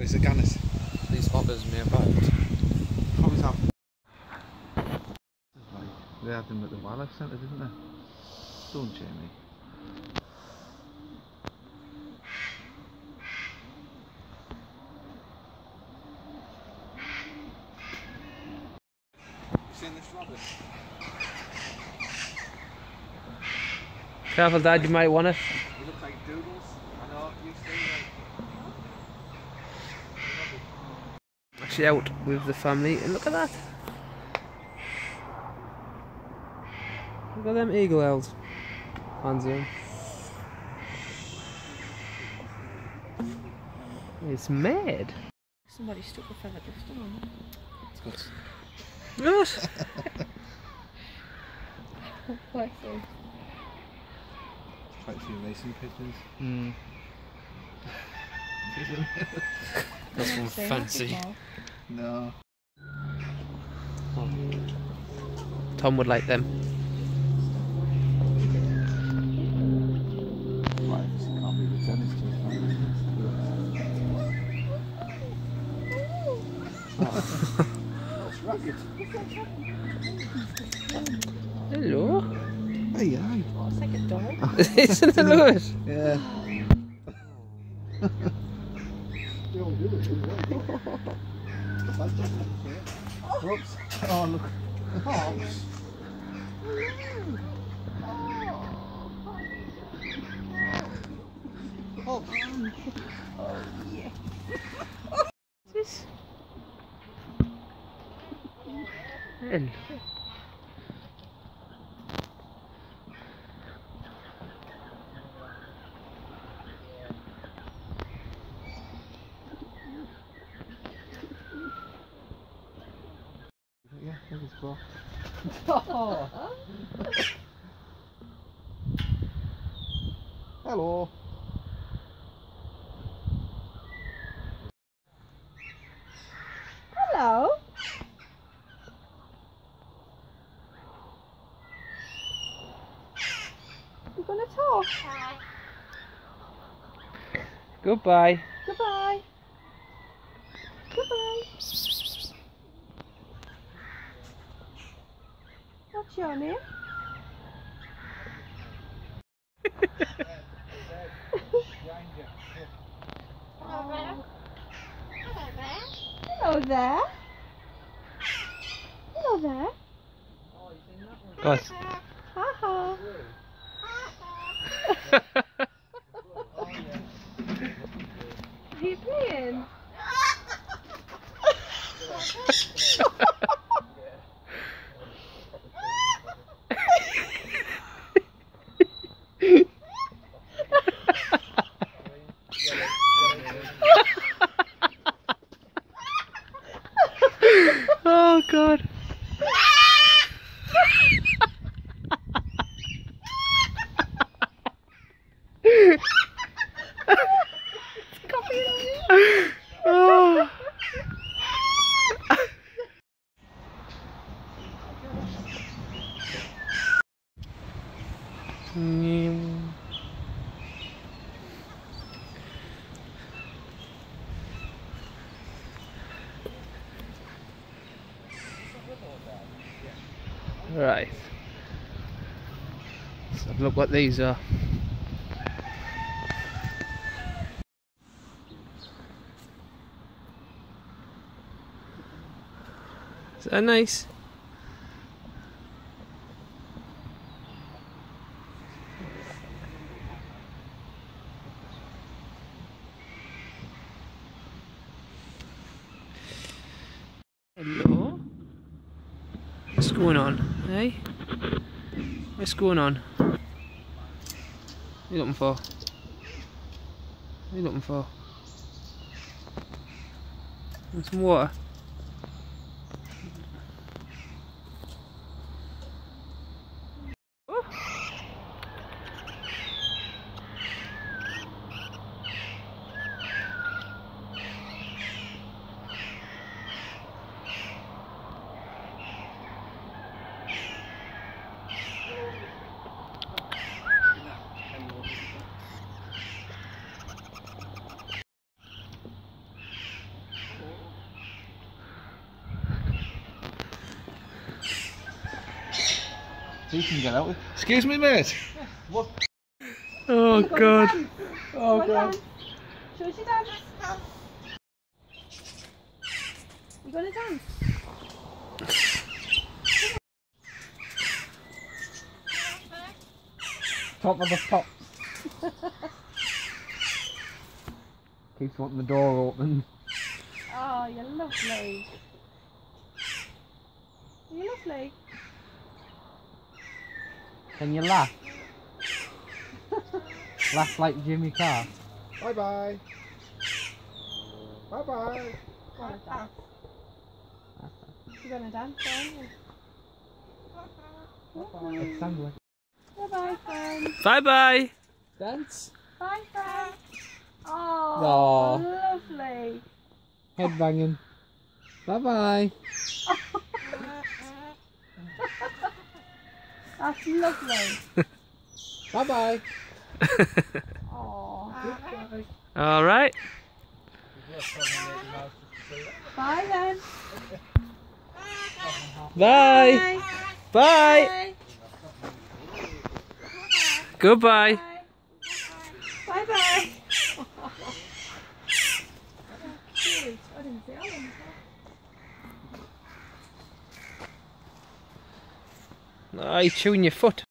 Where's the gunners? These hoppers me about. Comes up. They had them at the wildlife centre, didn't they? Don't Jamie. Seen this rabbit? Careful, Dad, you might want it. They look like doodles. I know, you see Actually, out with the family, and look at that. Look at them eagle owls. On zoom. It's mad. Somebody stuck a feather duster on it. What? Quite so. Quite a few racing pigeons. Hmm. That's one fancy. No. Tom would like them. Right, this can't be the tennis team. That's racket. Hello. Hey, hi. Oh, it's like a dog. Isn't it Lewis? Yeah. Oops. Oh, look. Oops. Oh, This Hello. Hello. Hello. You gonna talk? Goodbye. Goodbye. Goodbye. What's your name? Hello there. Hello there. Guys. Ha ha. Are you playing? Right. Let's have a look what these are. Is that nice? Hello? What's going on? Hey? What's going on? What are you looking for? What are you looking for? Want some water? You can get out. Excuse me, mate. Oh god. Oh, God. Show us your dance. You gonna dance? Top of the pops. Keeps wanting the door open. Oh, you're lovely. You're lovely. Can you laugh? laugh like Jimmy Carr. Bye bye. Bye bye. Go on, dance. You're gonna dance, aren't you? It sounds Bye bye, friend. Bye bye. dance. Bye, friend. Oh, Aw. lovely. Head banging. Bye bye. That's lovely. Bye bye. Oh. All right. Bye then. Bye. Bye. Bye. Goodbye. Bye bye. Cute. I didn't see that Oh, you're chewing your foot.